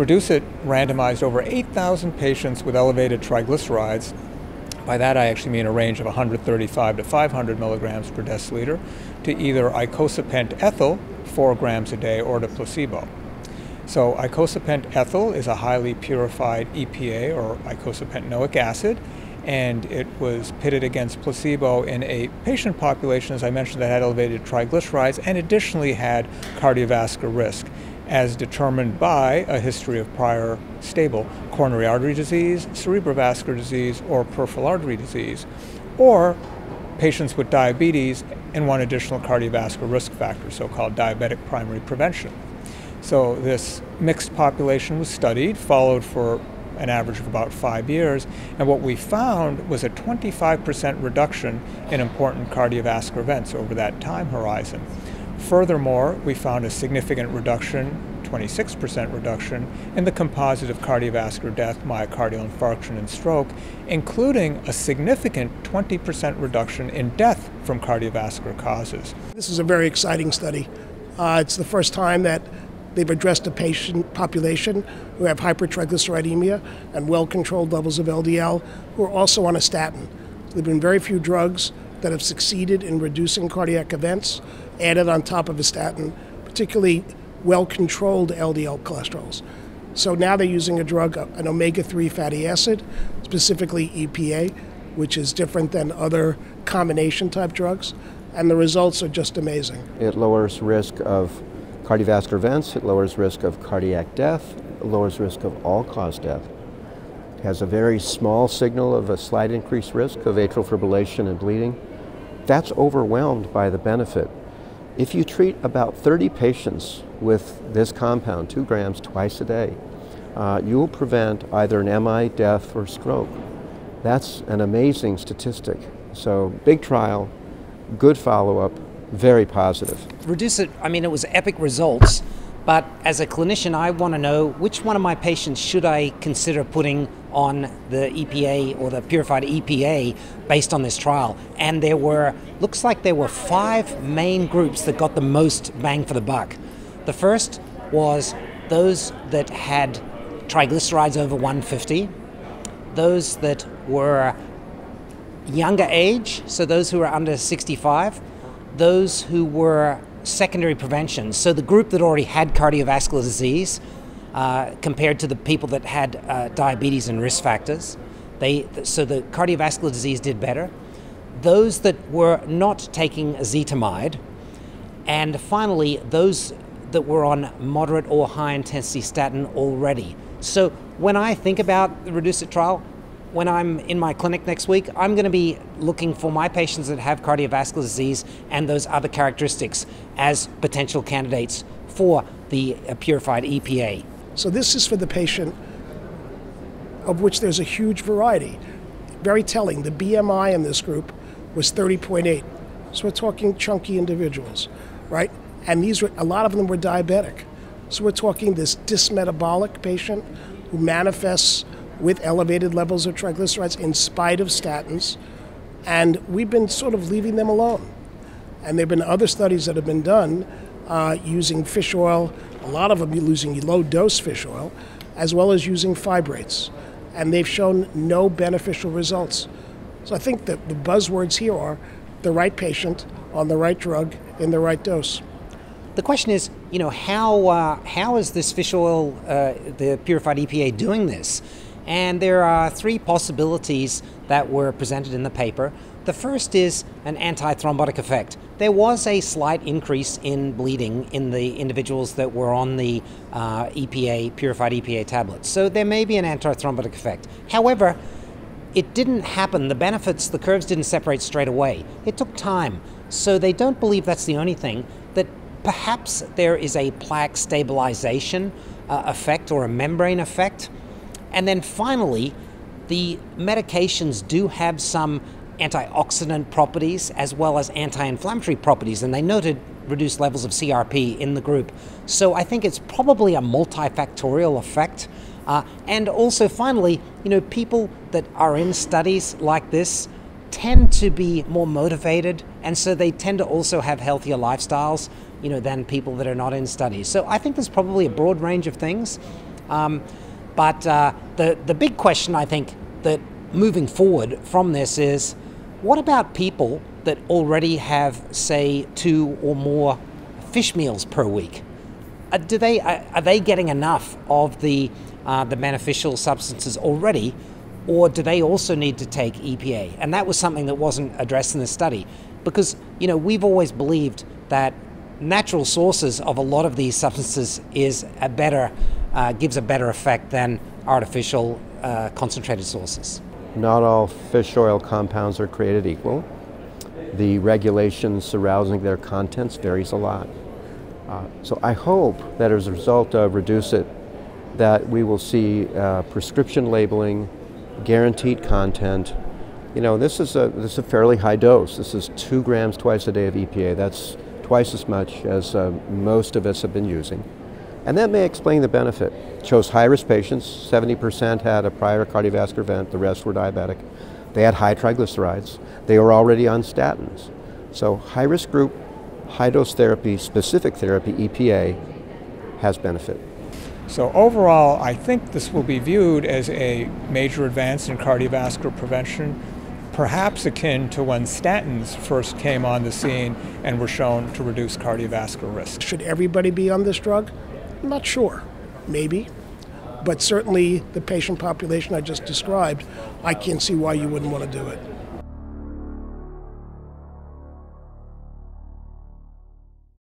REDUCE-IT randomized over 8,000 patients with elevated triglycerides. By that, I actually mean a range of 135 to 500 milligrams per deciliter to either icosapent ethyl, 4 grams a day, or to placebo. So, icosapent ethyl is a highly purified EPA or eicosapentaenoic acid, and it was pitted against placebo in a patient population, as I mentioned, that had elevated triglycerides and additionally had cardiovascular risk, as determined by a history of prior stable coronary artery disease, cerebrovascular disease, or peripheral artery disease, or patients with diabetes and one additional cardiovascular risk factor, so called diabetic primary prevention. So, this mixed population was studied, followed for an average of about five years. And what we found was a 25% reduction in important cardiovascular events over that time horizon. Furthermore, we found a significant reduction 26% reduction in the composite of cardiovascular death, myocardial infarction, and stroke, including a significant 20% reduction in death from cardiovascular causes. This is a very exciting study. Uh, it's the first time that They've addressed a patient population who have hypertriglyceridemia and well controlled levels of LDL who are also on a statin. There have been very few drugs that have succeeded in reducing cardiac events added on top of a statin, particularly well controlled LDL cholesterols. So now they're using a drug, uh, an omega 3 fatty acid, specifically EPA, which is different than other combination type drugs, and the results are just amazing. It lowers risk of cardiovascular events, it lowers risk of cardiac death, it lowers risk of all-cause death. It has a very small signal of a slight increased risk of atrial fibrillation and bleeding. That's overwhelmed by the benefit. If you treat about 30 patients with this compound, two grams twice a day, uh, you will prevent either an MI, death, or stroke. That's an amazing statistic. So, big trial, good follow up, very positive. REDUCE-IT, I mean, it was epic results, but as a clinician, I want to know which one of my patients should I consider putting on the EPA or the purified EPA based on this trial. And there were, looks like there were five main groups that got the most bang for the buck. The first was those that had triglycerides over 150, those that were younger age, so those who were under 65, those who were secondary prevention. So the group that already had cardiovascular disease uh, compared to the people that had uh, diabetes and risk factors. They, so the cardiovascular disease did better. Those that were not taking ezetimibe, and finally those that were on moderate or high intensity statin already. So when I think about the REDUCE-IT trial, when I'm in my clinic next week, I'm going to be looking for my patients that have cardiovascular disease and those other characteristics as potential candidates for the uh, purified EPA. So, this is for the patient of which there's a huge variety. Very telling, the BMI in this group was 30.8. So, we're talking chunky individuals, right? And these were, a lot of them were diabetic. So, we're talking this dysmetabolic patient who manifests with elevated levels of triglycerides in spite of statins, and we've been sort of leaving them alone. And there have been other studies that have been done uh, using fish oil, a lot of them using low dose fish oil, as well as using fibrates. And they've shown no beneficial results. So I think that the buzzwords here are the right patient on the right drug in the right dose. The question is, you know, how, uh, how is this fish oil, uh, the purified EPA, doing this? And there are three possibilities that were presented in the paper. The first is an antithrombotic effect. There was a slight increase in bleeding in the individuals that were on the uh, EPA, purified EPA tablets. So there may be an antithrombotic effect. However, it didn't happen. The benefits, the curves didn't separate straight away. It took time. So they don't believe that's the only thing, that perhaps there is a plaque stabilization uh, effect or a membrane effect and then finally, the medications do have some antioxidant properties as well as anti inflammatory properties, and they noted reduced levels of CRP in the group. So I think it's probably a multifactorial effect. Uh, and also, finally, you know, people that are in studies like this tend to be more motivated, and so they tend to also have healthier lifestyles, you know, than people that are not in studies. So I think there's probably a broad range of things. Um, but uh, the, the big question I think that moving forward from this is what about people that already have, say, two or more fish meals per week? Uh, do they, uh, are they getting enough of the, uh, the beneficial substances already, or do they also need to take EPA? And that was something that wasn't addressed in the study because, you know, we've always believed that natural sources of a lot of these substances is a better, uh, gives a better effect than artificial uh, concentrated sources. Not all fish oil compounds are created equal. The regulations surrounding their contents varies a lot. Uh, so I hope that as a result of REDUCE-IT, that we will see uh, prescription labeling, guaranteed content. You know, this is a this is a fairly high dose. This is two grams twice a day of EPA. That's twice as much as uh, most of us have been using. And that may explain the benefit. Chose high risk patients, 70% had a prior cardiovascular event, the rest were diabetic. They had high triglycerides. They were already on statins. So, high risk group, high dose therapy, specific therapy, EPA, has benefit. So, overall, I think this will be viewed as a major advance in cardiovascular prevention, perhaps akin to when statins first came on the scene and were shown to reduce cardiovascular risk. Should everybody be on this drug? I'm not sure. Maybe. But certainly the patient population I just described, I can't see why you wouldn't want to do it.